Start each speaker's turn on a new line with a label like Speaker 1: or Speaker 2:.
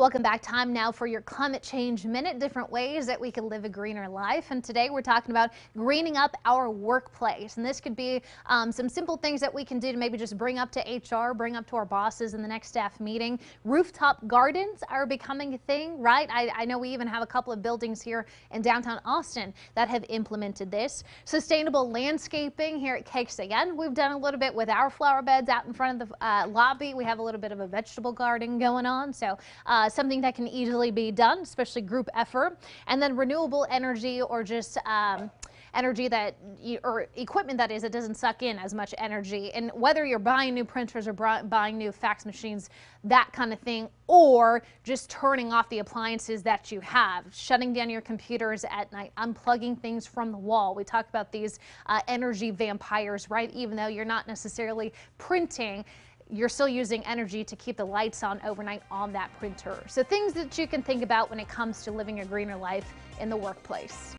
Speaker 1: Welcome back. Time now for your climate change minute. Different ways that we can live a greener life. And today we're talking about greening up our workplace. And this could be um, some simple things that we can do to maybe just bring up to HR, bring up to our bosses in the next staff meeting. Rooftop gardens are becoming a thing, right? I, I know we even have a couple of buildings here in downtown Austin that have implemented this. Sustainable landscaping here at KXAN. We've done a little bit with our flower beds out in front of the uh, lobby. We have a little bit of a vegetable garden going on. So uh, something that can easily be done, especially group effort. And then renewable energy or just um, energy that you, or equipment that is it doesn't suck in as much energy. And whether you're buying new printers or buying new fax machines that kind of thing or just turning off the appliances that you have. Shutting down your computers at night unplugging things from the wall. We talked about these uh, energy vampires right? Even though you're not necessarily printing you're still using energy to keep the lights on overnight on that printer. So things that you can think about when it comes to living a greener life in the workplace.